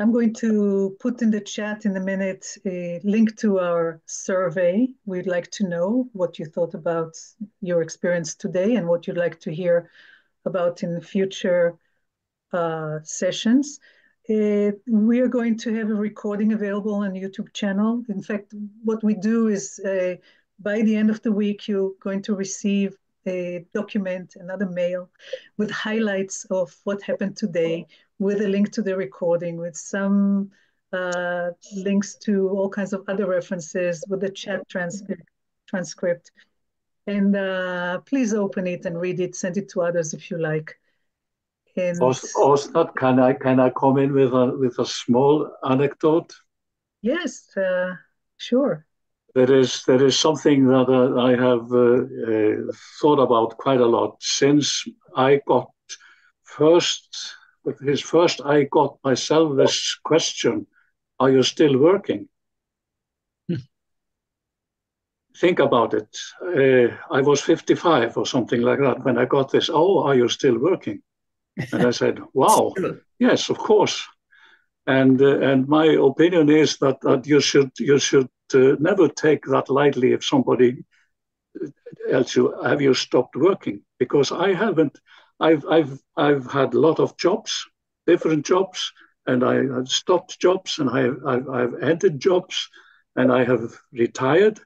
I'm going to put in the chat in a minute a link to our survey. We'd like to know what you thought about your experience today and what you'd like to hear about in future uh, sessions. Uh, we are going to have a recording available on YouTube channel. In fact, what we do is uh, by the end of the week, you're going to receive a document, another mail with highlights of what happened today, with a link to the recording, with some uh, links to all kinds of other references, with the chat transcript. transcript. And uh, please open it and read it, send it to others if you like. And can I can I come in with a with a small anecdote? Yes, uh, sure. There is there is something that uh, I have uh, uh, thought about quite a lot since I got first with his first, I got myself this question Are you still working? Hmm. Think about it. Uh, I was 55 or something like that when I got this. Oh, are you still working? And I said, Wow, yes, of course. And uh, and my opinion is that, that you should you should uh, never take that lightly if somebody else you have you stopped working because I haven't I've I've I've had a lot of jobs, different jobs, and I have stopped jobs, and I I've, I've ended jobs, and I have retired,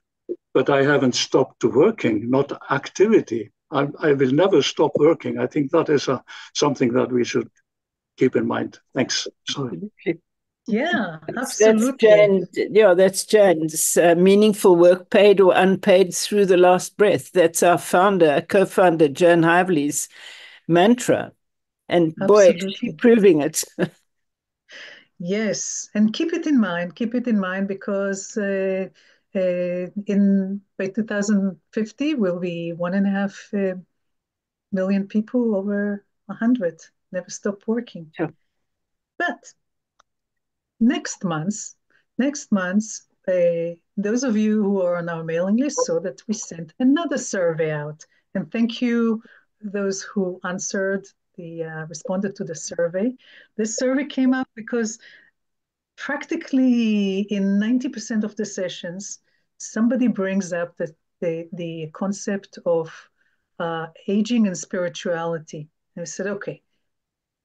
but I haven't stopped working, not activity. I, I will never stop working. I think that is a, something that we should keep in mind. Thanks. Sorry. Yeah, absolutely. That's Jan, yeah, that's Jan's uh, meaningful work, paid or unpaid, through the last breath. That's our founder, co-founder, Jan Hively's mantra. And Absolutely. boy, proving it. yes, and keep it in mind. Keep it in mind because uh, uh, in by 2050 will be one and a half uh, million people over 100 never stop working. Yeah. But next month, next month, uh, those of you who are on our mailing list saw that we sent another survey out. And thank you those who answered the uh, responded to the survey. This survey came out because practically in 90% of the sessions, somebody brings up the, the, the concept of uh, aging and spirituality. And I said, okay,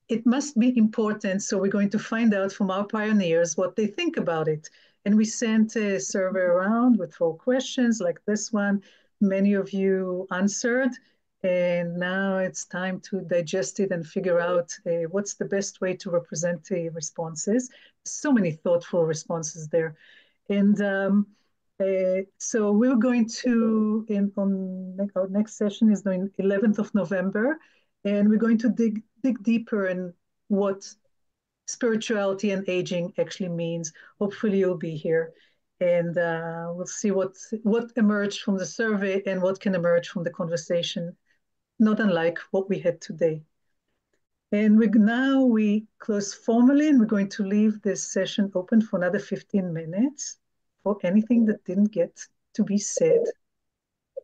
it must be important. So we're going to find out from our pioneers what they think about it. And we sent a survey around with four questions like this one. Many of you answered. And now it's time to digest it and figure out uh, what's the best way to represent the responses. So many thoughtful responses there. And um, uh, so we're going to, in on our next session is the 11th of November, and we're going to dig, dig deeper in what spirituality and aging actually means. Hopefully you'll be here and uh, we'll see what what emerged from the survey and what can emerge from the conversation not unlike what we had today. And we now we close formally and we're going to leave this session open for another 15 minutes for anything that didn't get to be said.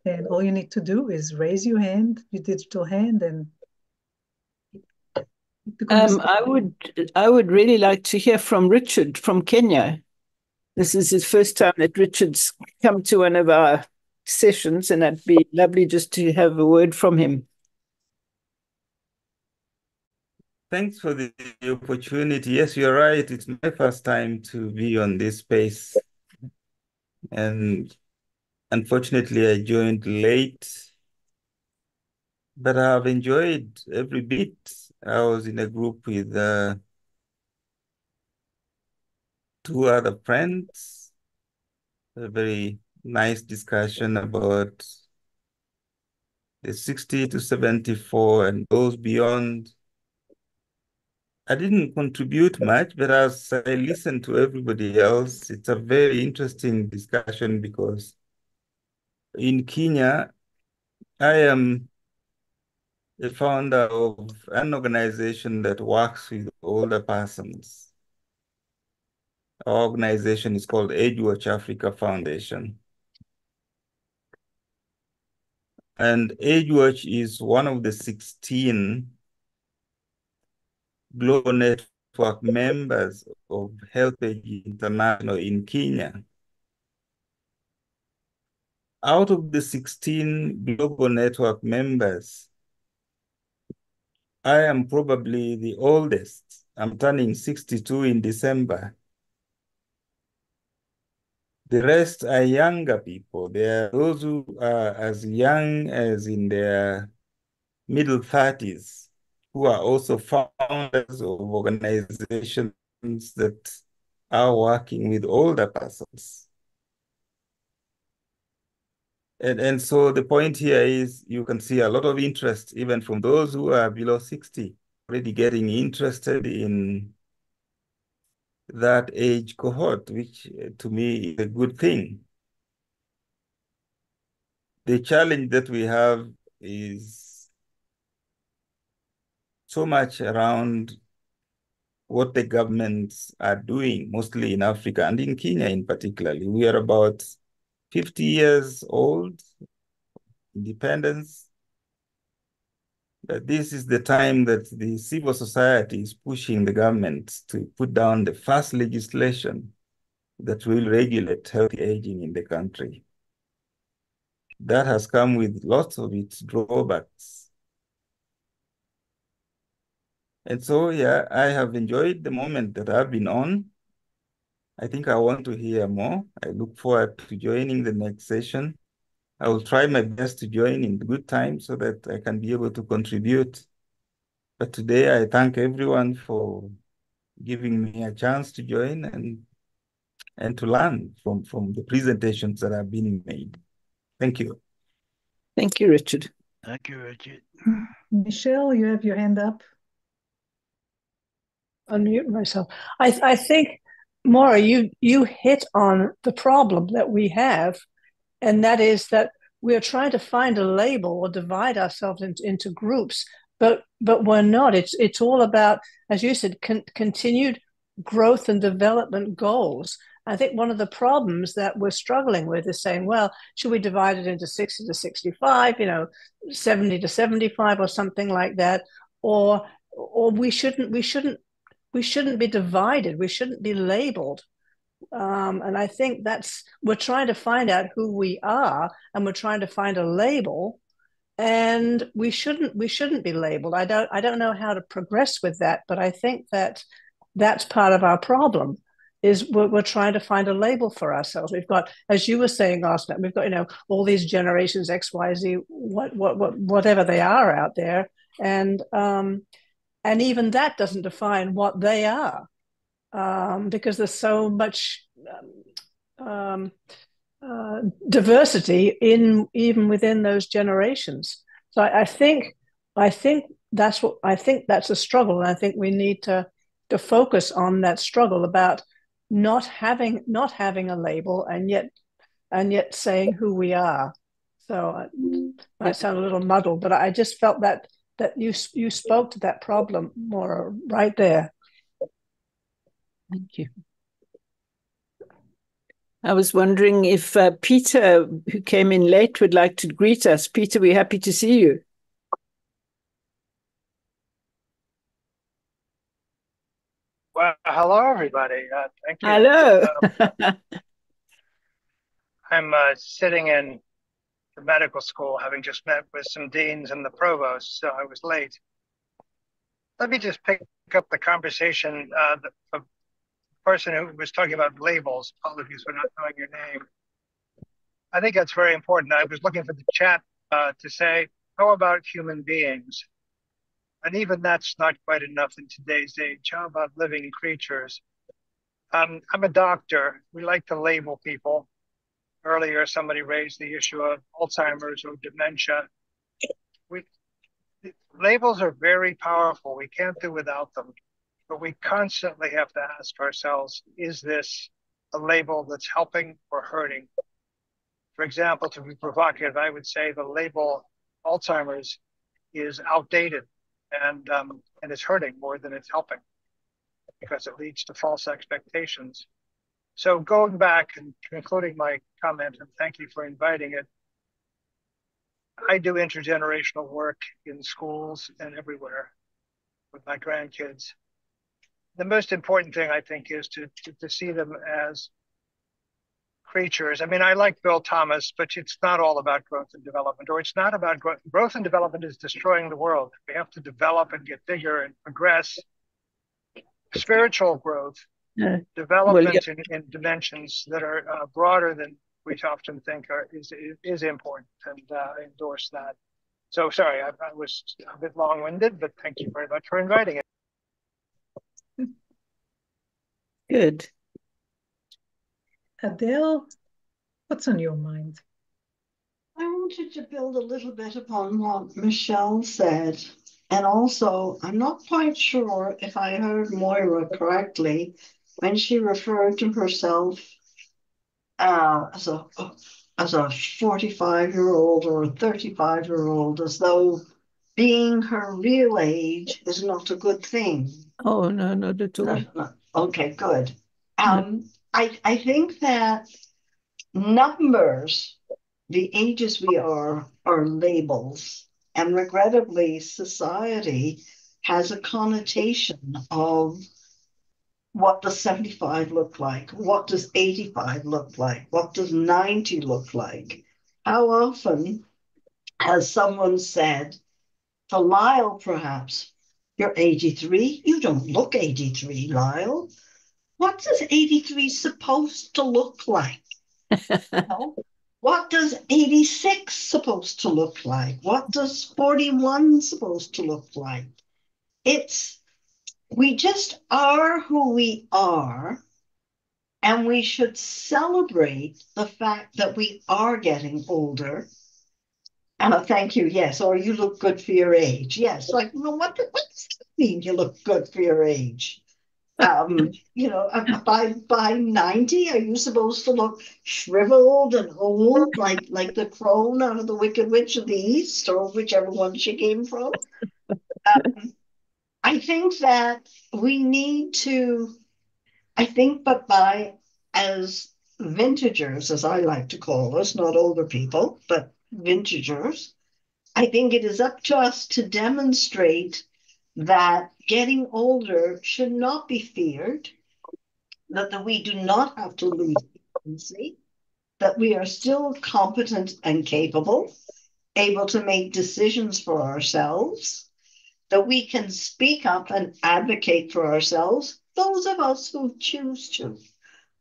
And all you need to do is raise your hand, your digital hand, and Um, I would I would really like to hear from Richard from Kenya. This is his first time that Richard's come to one of our sessions, and it'd be lovely just to have a word from him. Thanks for the opportunity. Yes, you're right. It's my first time to be on this space. And unfortunately, I joined late, but I've enjoyed every bit. I was in a group with uh, two other friends, a very nice discussion about the 60 to 74 and those beyond. I didn't contribute much, but as I listened to everybody else, it's a very interesting discussion because in Kenya, I am the founder of an organization that works with older persons. Our organization is called Age Watch Africa Foundation. And Age Watch is one of the 16 global network members of HelpAge International in Kenya. Out of the 16 global network members, I am probably the oldest. I'm turning 62 in December. The rest are younger people. There are those who are as young as in their middle 30s who are also founders of organizations that are working with older persons. And, and so the point here is you can see a lot of interest even from those who are below 60, already getting interested in that age cohort, which uh, to me is a good thing. The challenge that we have is so much around what the governments are doing, mostly in Africa and in Kenya in particularly. We are about 50 years old, independence. That this is the time that the civil society is pushing the government to put down the first legislation that will regulate healthy aging in the country. That has come with lots of its drawbacks. And so, yeah, I have enjoyed the moment that I've been on. I think I want to hear more. I look forward to joining the next session. I will try my best to join in good time so that I can be able to contribute. But today I thank everyone for giving me a chance to join and and to learn from, from the presentations that have been made. Thank you. Thank you, Richard. Thank you, Richard. Mm-hmm. Michelle, you have your hand up. Unmute myself. I I think Moira, you you hit on the problem that we have, and that is that we are trying to find a label or divide ourselves into, into groups, but but we're not. It's it's all about, as you said, con- continued growth and development goals. I think one of the problems that we're struggling with is saying, well, should we divide it into 60 to 65, you know, 70 to 75 or something like that? Or or we shouldn't we shouldn't we shouldn't be divided. We shouldn't be labeled. Um, and I think that's we're trying to find out who we are, and we're trying to find a label. And we shouldn't we shouldn't be labeled. I don't I don't know how to progress with that, but I think that that's part of our problem. Is we're, we're trying to find a label for ourselves. We've got, as you were saying last night, we've got you know all these generations X, Y, Z, what what what whatever they are out there, and um, and even that doesn't define what they are um, because there's so much um, um, uh, diversity in even within those generations. So I, I, think i think that's what i think that's a struggle. And i think we need to to focus on that struggle about not having not having a label and yet and yet saying who we are. So uh, I might sound a little muddled but i just felt that that you you spoke to that problem more right there. Thank you. I was wondering if uh, Peter, who came in late, would like to greet us. Peter, we're happy to see you. Well, hello, everybody. Uh, thank you. Hello. Um, I'm uh, sitting in the medical school, having just met with some deans and the provost, so I was late. Let me just pick up the conversation. Uh, the, the person who was talking about labels, apologies for not knowing your name. I think that's very important. I was looking for the chat uh, to say, how about human beings? And even that's not quite enough in today's age. How about living creatures? Um, I'm a doctor. We like to label people. Earlier, somebody raised the issue of Alzheimer's or dementia. We, labels are very powerful. We can't do without them. But we constantly have to ask ourselves is this a label that's helping or hurting? For example, to be provocative, I would say the label Alzheimer's is outdated and um, and it's hurting more than it's helping because it leads to false expectations. So going back and concluding my comment, and thank you for inviting it. I do intergenerational work in schools and everywhere with my grandkids. The most important thing I think is to, to, to see them as creatures. I mean, I like Bill Thomas, but it's not all about growth and development, or it's not about growth. Growth and development is destroying the world. We have to develop and get bigger and progress. Spiritual growth, Yeah. development Well, yeah. in, in dimensions that are uh, broader than we often think are is is important, and uh, I endorse that. So sorry, I, I was a bit long-winded, but thank you very much for inviting it. Good. Adele, what's on your mind? I wanted to build a little bit upon what Michelle said. And also, I'm not quite sure if I heard Moira correctly when she referred to herself uh, as a as a 45 year old or a 35 year old, as though being her real age is not a good thing. Oh, no, not at all. No, no. Okay, good. Um, I, I think that numbers, the ages we are, are labels. And regrettably, society has a connotation of what does 75 look like? What does 85 look like? What does 90 look like? How often has someone said to Lyle, perhaps, you're 83? You don't look 83, Lyle. What does 83 supposed to look like? What does 86 supposed to look like? What does 41 supposed to look like? It's we just are who we are, and we should celebrate the fact that we are getting older. Uh, thank you, yes, or you look good for your age. Yes, like, well, what, what does that mean you look good for your age? Um, you know, by by 90, are you supposed to look shriveled and old like like the crone out of the Wicked Witch of the East, or whichever one she came from? Um, I think that we need to, I think, but by as vintagers, as I like to call us, not older people, but vintagers, I think it is up to us to demonstrate that getting older should not be feared, that, that we do not have to lose agency, that we are still competent and capable, able to make decisions for ourselves, that we can speak up and advocate for ourselves, those of us who choose to.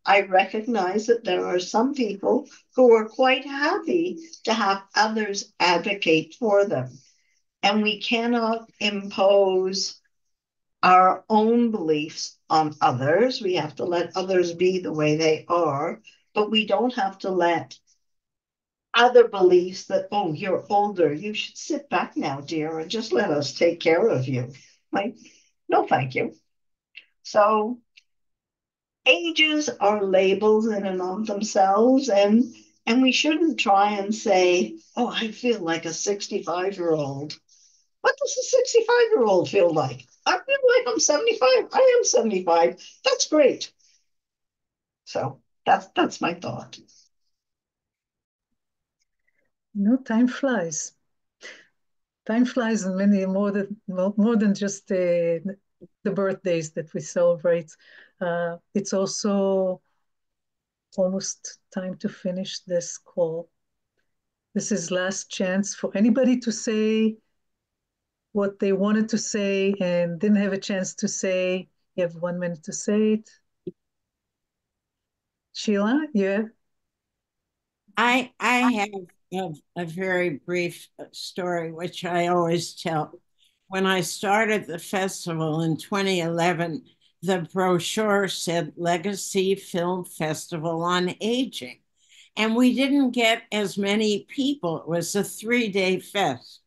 I recognize that there are some people who are quite happy to have others advocate for them. And we cannot impose our own beliefs on others. We have to let others be the way they are, but we don't have to let other beliefs that, oh, you're older, you should sit back now, dear, and just let us take care of you. Like, no, thank you. So, ages are labels in and of themselves, and and we shouldn't try and say, oh, I feel like a 65 year old. What does a 65 year old feel like? I feel like I'm 75. I am 75. That's great. So that's that's my thought. No, time flies. Time flies in many more than more, than just uh, the birthdays that we celebrate. Uh, it's also almost time to finish this call. This is last chance for anybody to say what they wanted to say and didn't have a chance to say. You have one minute to say it. Sheila, yeah. I I have a, a very brief story which I always tell. When I started the festival in 2011, the brochure said Legacy Film Festival on Aging. And we didn't get as many people. It was a three day fest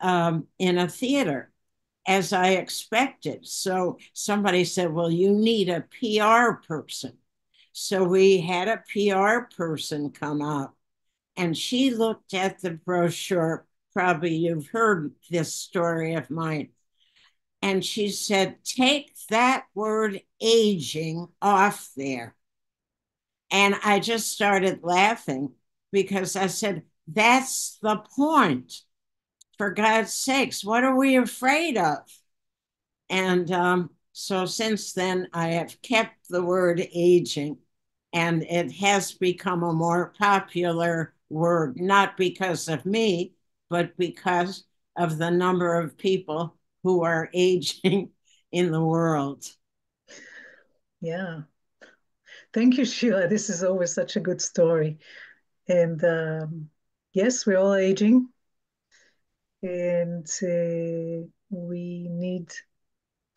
um, in a theater as I expected. So somebody said, Well, you need a PR person. So we had a PR person come up and she looked at the brochure. Probably you've heard this story of mine. And she said, Take that word aging off there. And I just started laughing because I said, That's the point. For God's sakes, what are we afraid of? And um, so since then, I have kept the word aging, and it has become a more popular word, not because of me, but because of the number of people who are aging in the world. Yeah. Thank you, Sheila. This is always such a good story. And um, yes, we're all aging. And uh, we need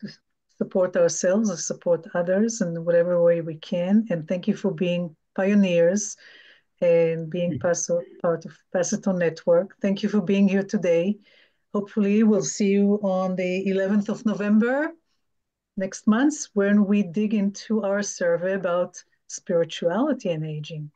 to support ourselves and support others in whatever way we can. And thank you for being pioneers and being mm. part of Pass It On Network. Thank you for being here today. Hopefully, we'll see you on the 11th of November next month when we dig into our survey about spirituality and aging.